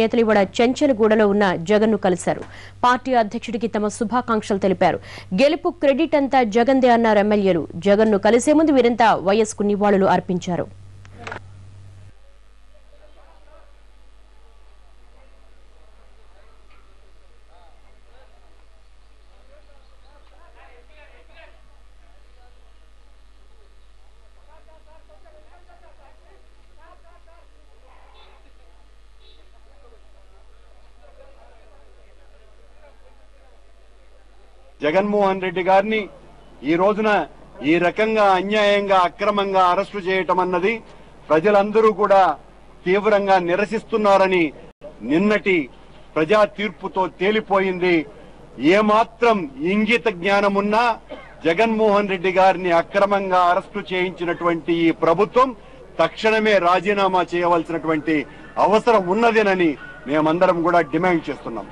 నేతలు ఇవాళ చెంచలగూడలో ఉన్న జగన్ను కలిశారు. పార్టీ అధ్యక్షుడికి తమ శుభాకాంక్షలు తెలిపారు. గెలుపు క్రెడిట్ అంతా జగన్దే అన్నారు ఎమ్మెల్యేలు. జగన్ను కలిసే ముందు వీరంతా వైఎస్కు నివాళులు అర్పించారు. జగన్మోహన్ రెడ్డి గారిని ఈ రోజున ఈ రకంగా అన్యాయంగా అక్రమంగా అరెస్టు చేయటం అన్నది ప్రజలందరూ కూడా తీవ్రంగా నిరసిస్తున్నారని నిన్నటి ప్రజా తీర్పుతో తేలిపోయింది. ఏమాత్రం ఇంగిత జ్ఞానమున్నా జగన్మోహన్ రెడ్డి గారిని అక్రమంగా అరెస్టు చేయించినటువంటి ఈ ప్రభుత్వం తక్షణమే రాజీనామా చేయవలసినటువంటి అవసరం ఉన్నదేనని మేమందరం కూడా డిమాండ్ చేస్తున్నాం.